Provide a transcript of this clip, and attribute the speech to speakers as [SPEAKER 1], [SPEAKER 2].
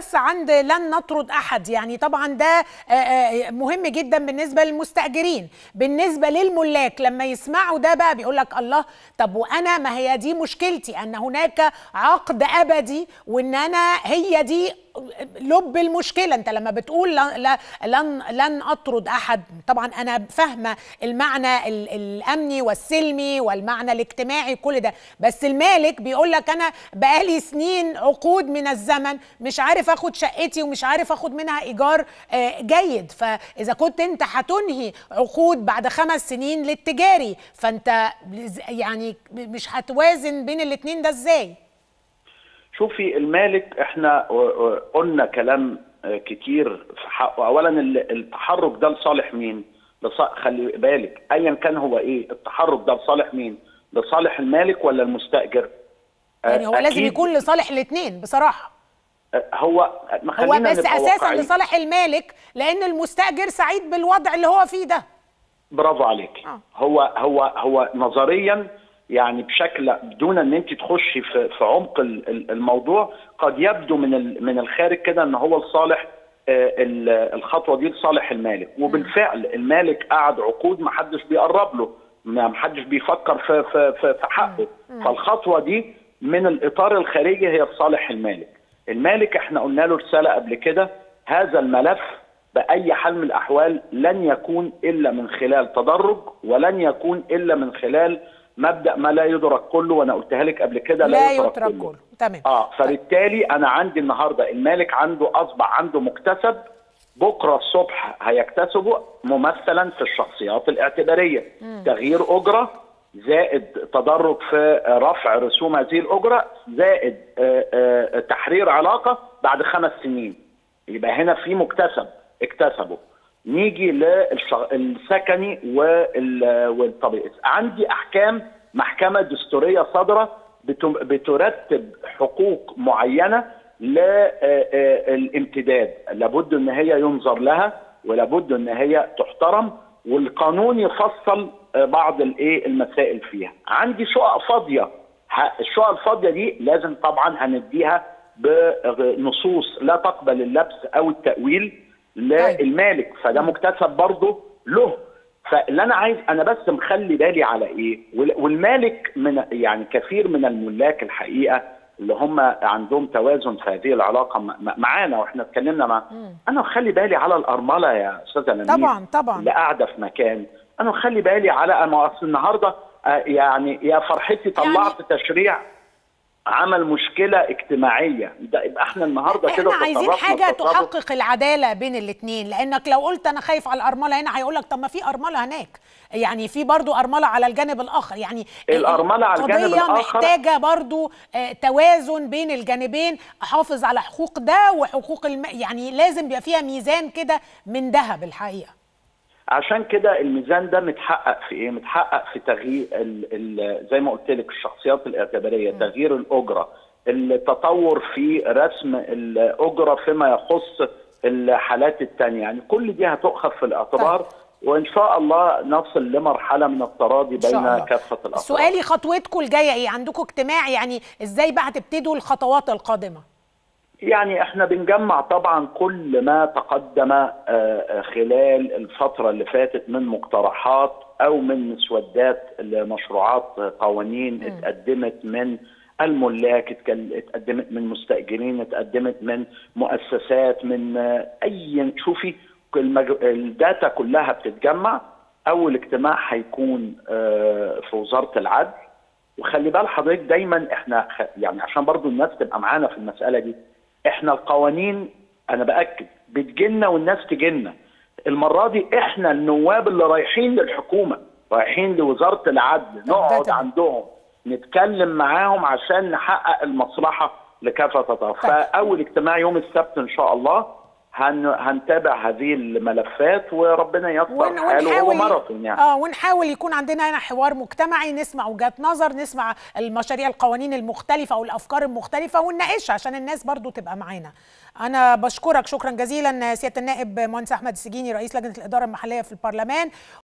[SPEAKER 1] بس عند لن نطرد أحد. يعني طبعا ده مهم جدا بالنسبة للمستأجرين. بالنسبة للملاك لما يسمعوا ده بقى بيقول لك الله طب وأنا ما هي دي مشكلتي أن هناك عقد أبدي وأن أنا هي دي لب المشكلة. انت لما بتقول لن لن, أطرد أحد طبعا أنا فاهمة المعنى الأمني والسلمي والمعنى الاجتماعي كل ده بس المالك بيقول لك أنا بقالي سنين عقود من الزمن مش عارف آخد شقتي ومش عارف آخد منها إيجار جيد. فإذا كنت أنت هتنهي عقود بعد خمس سنين للتجاري فأنت يعني مش هتوازن بين الاثنين ده إزاي؟
[SPEAKER 2] شوفي المالك إحنا قلنا كلام كتير في حقه اولا التحرك ده لصالح مين؟ خلي بالك ايا كان هو إيه؟ التحرك ده لصالح مين؟ لصالح المالك ولا المستأجر؟
[SPEAKER 1] يعني هو لازم يكون لصالح الاثنين بصراحة.
[SPEAKER 2] هو
[SPEAKER 1] ما هو بس أساسا. لصالح المالك لأن المستأجر سعيد بالوضع اللي هو فيه ده.
[SPEAKER 2] برافو عليك. آه. هو هو هو نظريا يعني بشكل بدون ان انت تخشي في في عمق الموضوع قد يبدو من من الخارج كده ان هو لصالح الخطوة دي لصالح المالك. وبالفعل المالك قعد عقود ما حدش بيقرب له ما حدش بيفكر في في في, في حقه. فالخطوة دي من الإطار الخارجي هي لصالح المالك. المالك إحنا قلنا له رسالة قبل كده هذا الملف بأي حال من الأحوال لن يكون إلا من خلال تدرج ولن يكون إلا من خلال مبدأ ما لا يدرك كله وأنا قلتها لك قبل كده
[SPEAKER 1] لا, لا يدرك, يدرك كله, كله. تمام.
[SPEAKER 2] آه فبالتالي أنا عندي النهارده المالك عنده اصبح عنده مكتسب بكرة الصبح هيكتسبه ممثلا في الشخصيات الاعتبارية. م. تغيير أجرة زائد تدرج في رفع رسوم هذه الأجرة زائد آآ آآ تحرير علاقة بعد خمس سنين. يبقى هنا في مكتسب اكتسبه. نيجي للسكني والطبيعي. عندي أحكام محكمة دستورية صادره بترتب حقوق معينة للامتداد لابد إن هي ينظر لها ولابد إن هي تحترم والقانون يفصل بعض الإيه المسائل فيها. عندي شقق فاضية. الشقق الفاضية دي لازم طبعا هنديها بنصوص لا تقبل اللبس أو التأويل للمالك. فده مكتسب برضه له فاللي أنا عايز أنا بس مخلي بالي على إيه؟ والمالك من يعني كثير من الملاك الحقيقة اللي هم عندهم توازن في هذه العلاقة معانا وإحنا اتكلمنا مع أنا مخلي بالي على الأرملة يا أستاذة
[SPEAKER 1] طبعا طبعا.
[SPEAKER 2] اللي قاعدة في مكان. أنا مخلي بالي على أنا أصل النهارده يعني يا فرحتي طلعت يعني تشريع عمل مشكلة اجتماعية. ده يبقى إحنا النهارده كده
[SPEAKER 1] إحنا عايزين حاجة تحقق العدالة بين الاثنين لأنك لو قلت أنا خايف على الأرملة هنا هيقول لك طب ما في أرملة هناك. يعني في برضو أرملة على الجانب الآخر. يعني
[SPEAKER 2] الأرملة على الجانب الآخر
[SPEAKER 1] محتاجة برضو توازن بين الجانبين. أحافظ على حقوق ده وحقوق الم... يعني لازم يبقى فيها ميزان كده من ذهب الحقيقة.
[SPEAKER 2] عشان كده الميزان ده متحقق في إيه؟ متحقق في تغيير ال ال زي ما قلت لك الشخصيات الاعتباريه،. تغيير الأجرة، التطور في رسم الأجرة فيما يخص الحالات الثانية، يعني كل دي هتؤخذ في الاعتبار وإن شاء الله نصل لمرحلة من التراضي بين كافة الاطراف.
[SPEAKER 1] سؤالي خطوتكم الجاية إيه؟ عندكم اجتماع يعني إزاي بقى هتبتدوا الخطوات القادمة؟
[SPEAKER 2] يعني إحنا بنجمع طبعا كل ما تقدم خلال الفترة اللي فاتت من مقترحات أو من مسودات لمشروعات قوانين م. اتقدمت من الملاك اتقدمت من مستأجرين اتقدمت من مؤسسات من أي شوفي الداتا كلها بتتجمع أول اجتماع هيكون في وزارة العدل وخلي بال حضرتك دايما إحنا يعني عشان برضو الناس تبقى معانا في المسألة دي إحنا القوانين أنا بأكد بتجيلنا والناس تجيلنا. المرة دي إحنا النواب اللي رايحين للحكومة رايحين لوزارة العدل نقعد عندهم نتكلم معاهم عشان نحقق المصلحة لكافة الاطراف فأول اجتماع يوم السبت إن شاء الله هن هنتابع هذه الملفات وربنا ييسر. حاله هو ماراثون يعني.
[SPEAKER 1] آه ونحاول يكون عندنا هنا حوار مجتمعي نسمع وجهات نظر نسمع المشاريع القوانين المختلفة أو الافكار المختلفة ونناقشها عشان الناس برضو تبقى معانا. أنا بشكرك شكرا جزيلا سيادة النائب مهندس أحمد السجيني رئيس لجنة الإدارة المحلية في البرلمان.